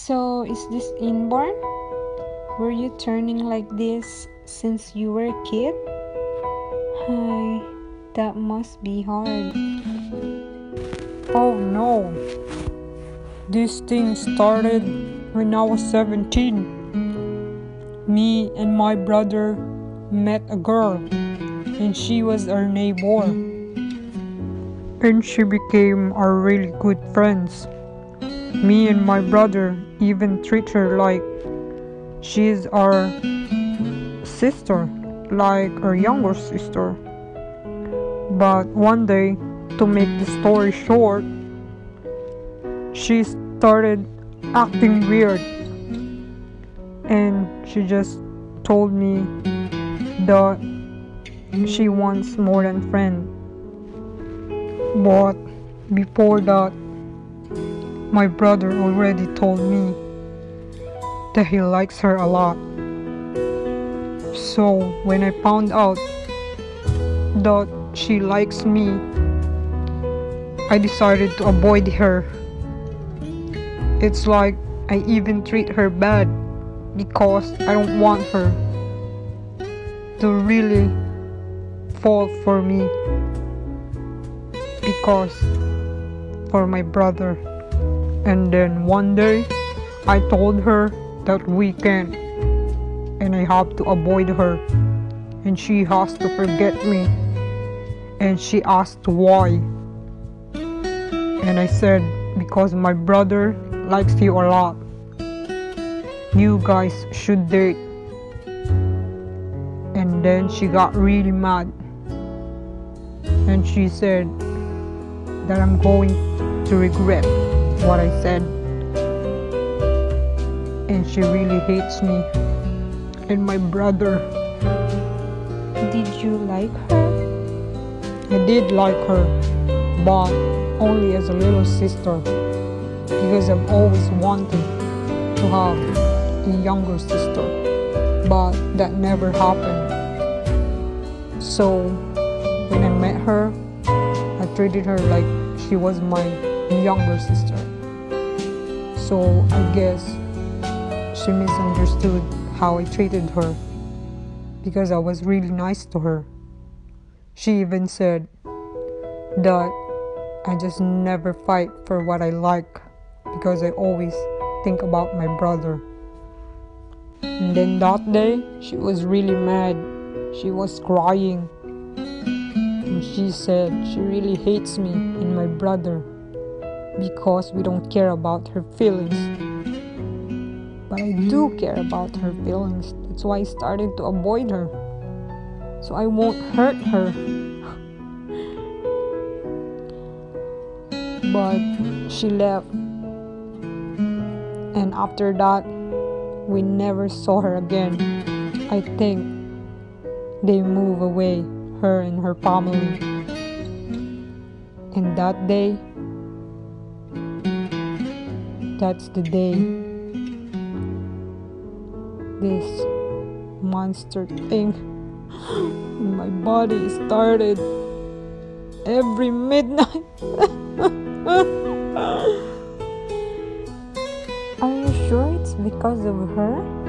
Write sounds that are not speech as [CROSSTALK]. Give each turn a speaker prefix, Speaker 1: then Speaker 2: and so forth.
Speaker 1: So, is this inborn? Were you turning like this since you were a kid? Hi, that must be hard.
Speaker 2: Oh no. This thing started when I was 17. Me and my brother met a girl, and she was our neighbor. And she became our really good friends. Me and my brother even treat her like she's our sister, like our younger sister. But one day, to make the story short, she started acting weird and she just told me that she wants more than friend but before that my brother already told me that he likes her a lot. So when i found out that she likes me i decided to avoid her. It's like i even treat her bad because i don't want her to really fall for me because for my brother and then one day i told her that we can't and i have to avoid her. And she has to forget me. And she asked why. And i said because my brother likes you a lot. You guys should date. And then she got really mad. And she said that I'm going to regret what I said and she really hates me and my brother
Speaker 1: Did you like her?
Speaker 2: I did like her but only as a little sister because I've always wanted to have a younger sister but that never happened so when I met her I treated her like she was my younger sister. So I guess she misunderstood how I treated her because I was really nice to her. She even said that I just never fight for what I like because I always think about my brother. And then that day, she was really mad. She was crying and she said she really hates me and my brother because we don't care about her feelings. But I do care about her feelings. That's why I started to avoid her. So I won't hurt her. [LAUGHS] But she left. And after that, we never saw her again. I think they moved away her and her family. And that day, that's the day this monster thing [GASPS] in my body started every midnight. [LAUGHS]
Speaker 1: Are you sure it's because of her?